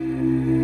you